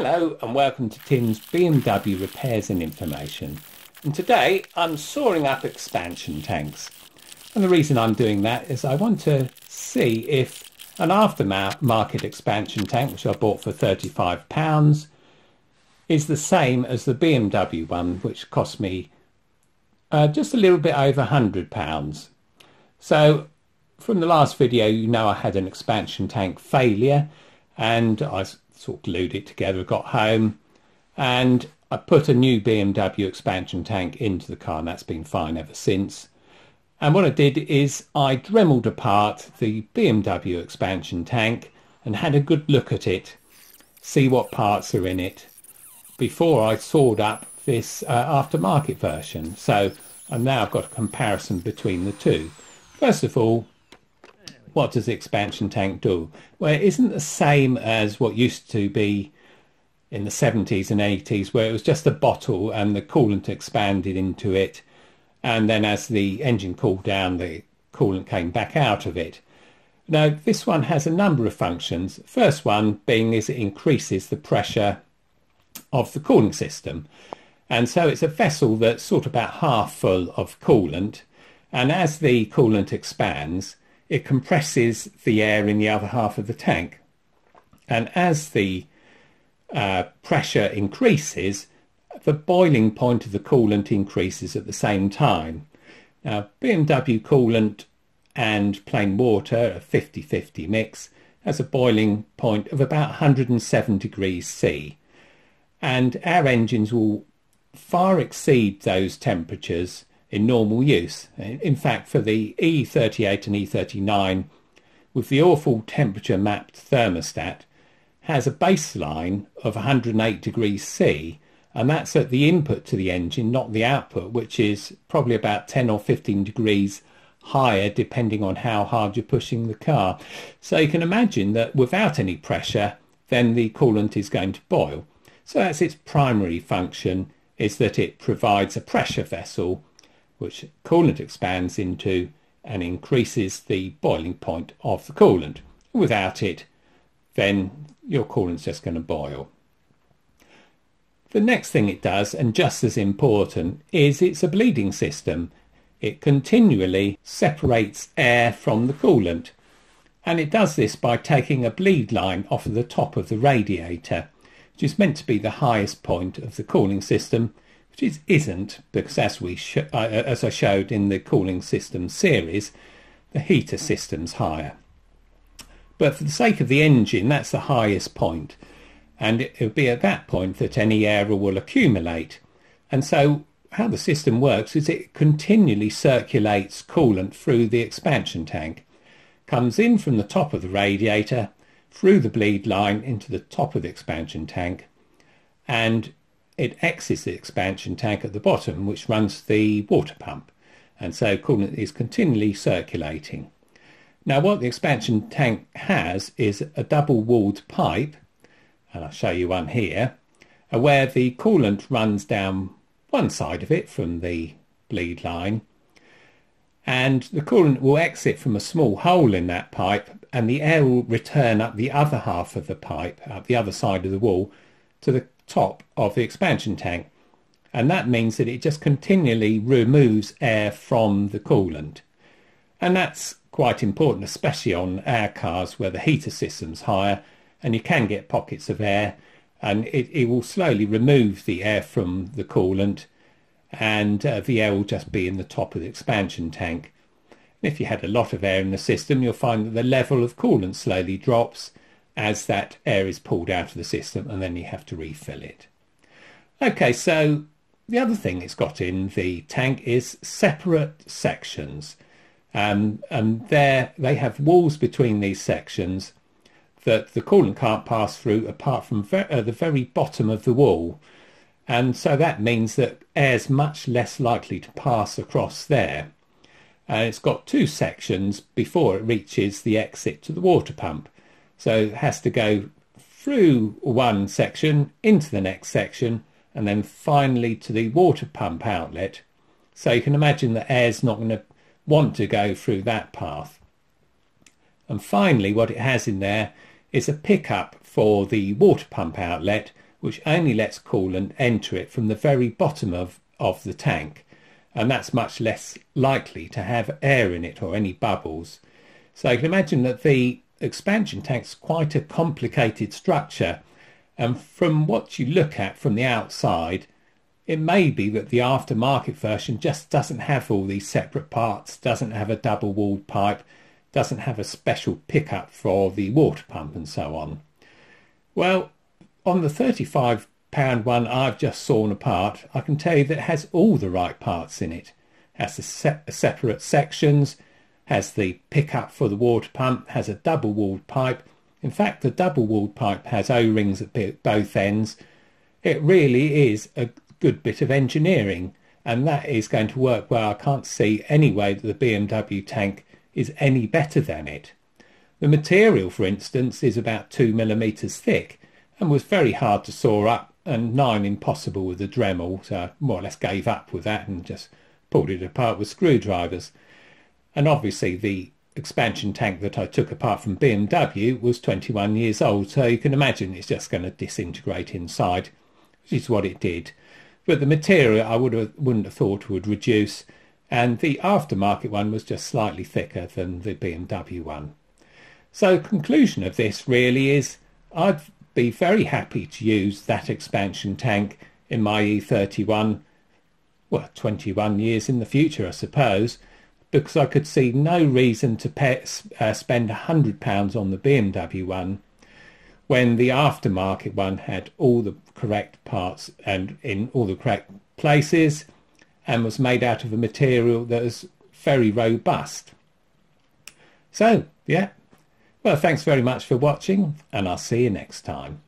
Hello and welcome to Timm's BMW repairs and information. And today I'm sawing up expansion tanks. And the reason I'm doing that is I want to see if an aftermarket expansion tank, which I bought for £35, is the same as the BMW one, which cost me uh, just a little bit over £100. So from the last video, you know I had an expansion tank failure and I sort of glued it together, got home and I put a new BMW expansion tank into the car and that's been fine ever since. And what I did is I dremeled apart the BMW expansion tank and had a good look at it, see what parts are in it, before I sawed up this uh, aftermarket version. So and now I've got a comparison between the two. First of all, what does the expansion tank do? Well, it isn't the same as what used to be in the 70s and 80s, where it was just a bottle and the coolant expanded into it. And then as the engine cooled down, the coolant came back out of it. Now, this one has a number of functions. First one being is it increases the pressure of the cooling system. And so it's a vessel that's sort of about half full of coolant. And as the coolant expands, it compresses the air in the other half of the tank. And as the uh, pressure increases, the boiling point of the coolant increases at the same time. Now, BMW coolant and plain water, a 50-50 mix, has a boiling point of about 107 degrees C. And our engines will far exceed those temperatures in normal use. In fact, for the E38 and E39, with the awful temperature mapped thermostat, has a baseline of 108 degrees C, and that's at the input to the engine, not the output, which is probably about 10 or 15 degrees higher depending on how hard you're pushing the car. So you can imagine that without any pressure, then the coolant is going to boil. So that's its primary function, is that it provides a pressure vessel which coolant expands into and increases the boiling point of the coolant. Without it, then your coolant's just going to boil. The next thing it does, and just as important, is it's a bleeding system. It continually separates air from the coolant. And it does this by taking a bleed line off of the top of the radiator, which is meant to be the highest point of the cooling system which isn't because as we uh, uh, as I showed in the cooling system series, the heater system's higher. But for the sake of the engine, that's the highest point, and it will be at that point that any error will accumulate. And so how the system works is it continually circulates coolant through the expansion tank, comes in from the top of the radiator, through the bleed line into the top of the expansion tank, and it exits the expansion tank at the bottom, which runs the water pump. And so coolant is continually circulating. Now what the expansion tank has is a double walled pipe, and I'll show you one here, uh, where the coolant runs down one side of it from the bleed line, and the coolant will exit from a small hole in that pipe, and the air will return up the other half of the pipe, up the other side of the wall, to the top of the expansion tank. And that means that it just continually removes air from the coolant. And that's quite important, especially on air cars where the heater system's higher and you can get pockets of air and it, it will slowly remove the air from the coolant and uh, the air will just be in the top of the expansion tank. And if you had a lot of air in the system, you'll find that the level of coolant slowly drops as that air is pulled out of the system and then you have to refill it. Okay, so the other thing it's got in the tank is separate sections. Um, and there they have walls between these sections that the coolant can't pass through apart from ver uh, the very bottom of the wall. And so that means that air is much less likely to pass across there. And it's got two sections before it reaches the exit to the water pump. So it has to go through one section into the next section and then finally to the water pump outlet. So you can imagine that air's not going to want to go through that path. And finally what it has in there is a pickup for the water pump outlet which only lets coolant enter it from the very bottom of, of the tank. And that's much less likely to have air in it or any bubbles. So you can imagine that the expansion tank's quite a complicated structure. And from what you look at from the outside, it may be that the aftermarket version just doesn't have all these separate parts, doesn't have a double walled pipe, doesn't have a special pickup for the water pump and so on. Well, on the 35 pound one I've just sawn apart, I can tell you that it has all the right parts in it. it has the se separate sections, has the pickup for the water pump, has a double walled pipe. In fact, the double walled pipe has O-rings at both ends. It really is a good bit of engineering and that is going to work well. I can't see any way that the BMW tank is any better than it. The material, for instance, is about two millimetres thick and was very hard to saw up and nine impossible with the Dremel, so I more or less gave up with that and just pulled it apart with screwdrivers. And obviously the expansion tank that I took apart from BMW was 21 years old, so you can imagine it's just going to disintegrate inside, which is what it did. But the material I would have, wouldn't have thought would reduce, and the aftermarket one was just slightly thicker than the BMW one. So conclusion of this really is I'd be very happy to use that expansion tank in my E31, well, 21 years in the future, I suppose, because I could see no reason to pay, uh, spend £100 on the BMW one when the aftermarket one had all the correct parts and in all the correct places and was made out of a material that was very robust. So, yeah. Well, thanks very much for watching and I'll see you next time.